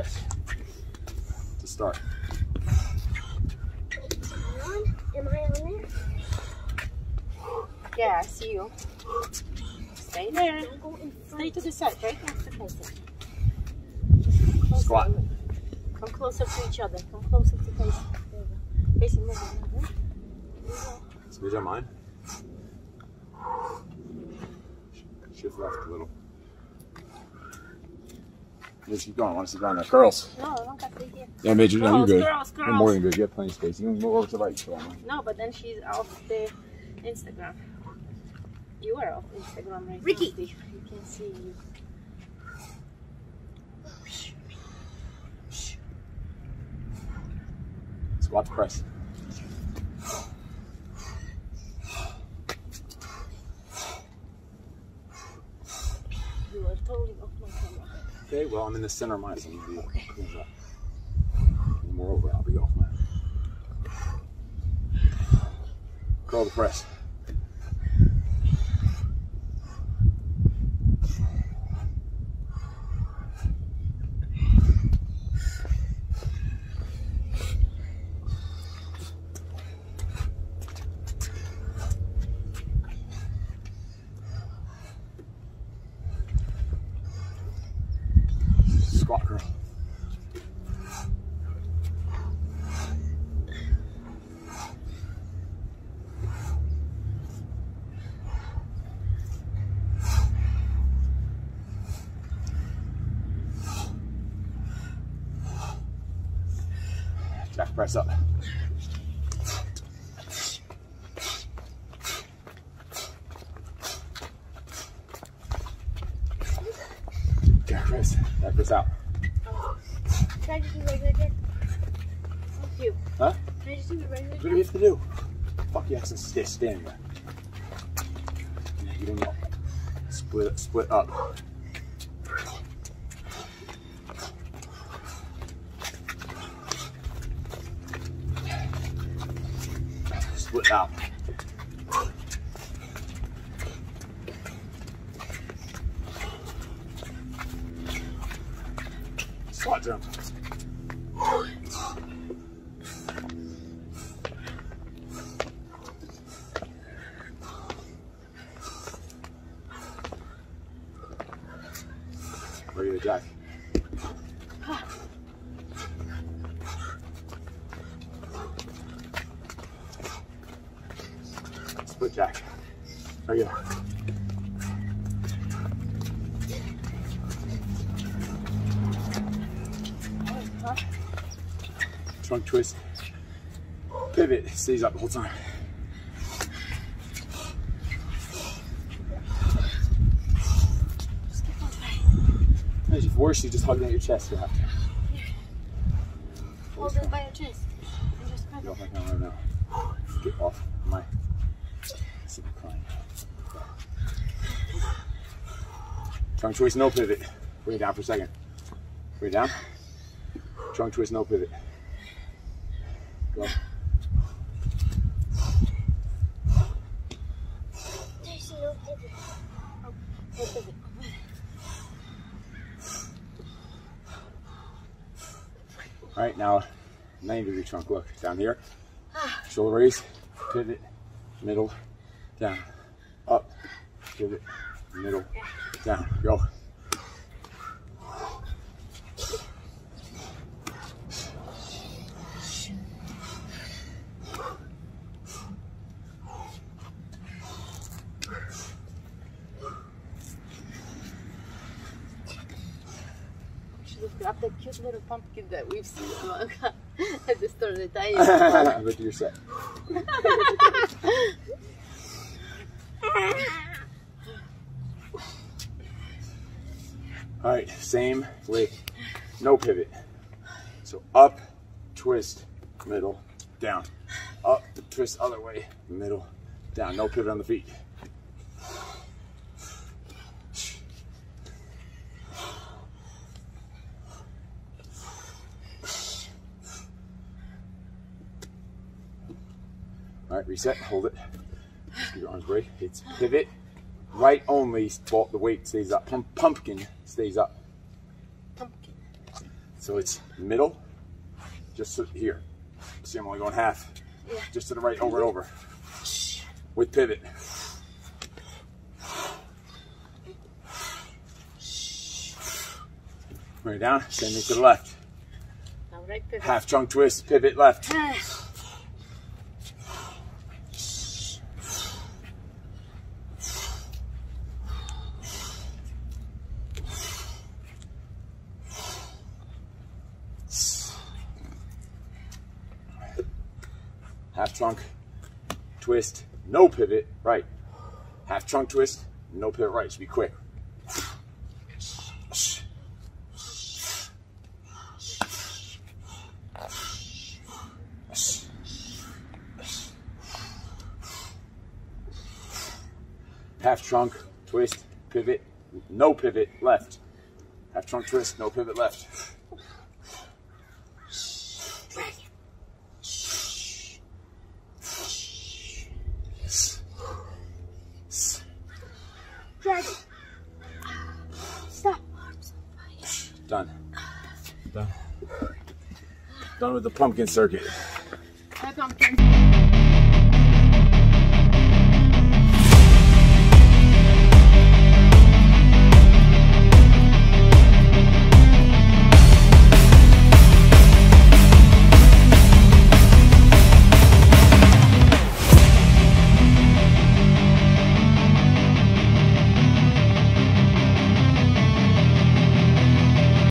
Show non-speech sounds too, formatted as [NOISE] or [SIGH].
press to start. Am I on there? Yeah, I see you. Stay there. Stay to the side, right next to Payson. Squat. Come closer to each other. Come closer to Payson. Payson, move on. Squeeze on mine. Shift left a little. Just keep going. I want to see down there. Curls. No, I don't got the idea. Yeah, Major. No, you're good. girls, You're more than good. You have plenty of space. You can move over to the right. So No, but then she's off the Instagram. You are off Instagram right Ricky. now. Ricky. You can see you. Squat to press. You are totally off my camera. Okay, well, I'm in the center of mine, so I'm going to be cleans up. When I'll be off mine. Curl the press. Squat curl. Jack press up. Jack press. Jack press out. Can I just do regular dick? Fuck you. Huh? Can I just do regular What do you have to do? Fuck you, have to stay standing there. Yeah, You don't know. Split, split up. Split out. Squat jump. Regular jack. Jack. Regular. Trunk twist. Pivot. Stays up the whole time. If it's worse, you just hug it at your chest. You have to. Hold it by your chest. And just grab Get off my camera right now. Get off my. Sit crying. Trunk twist, no pivot. Bring it down for a second. Bring it down. Trunk twist, no pivot. Go. There's no pivot. Oh, no pivot. All right, now 90 degree trunk. Look down here. Ah. Shoulder raise, pivot, middle, down, up, pivot, middle, down. Go. Should have cute little pumpkin that we've seen [LAUGHS] at the store that I Go to your set. [LAUGHS] [LAUGHS] All right, same with no pivot. So up, twist, middle, down. Up, twist other way, middle, down. No pivot on the feet. All right, reset, hold it your arms break. It's pivot. Right only, the weight stays up. Pump, pumpkin stays up. Pumpkin. So it's middle, just here. See, I'm only going half. Yeah. Just to the right over and over. With pivot. Right down, send it to the left. Right, Half trunk twist, pivot left. Ah. Half trunk twist, no pivot, right. Half trunk twist, no pivot, right. Should be quick. Half trunk, twist, pivot, no pivot, left. Half trunk twist, no pivot, left. Done. Done. Done with the pumpkin circuit. Hi, pumpkin.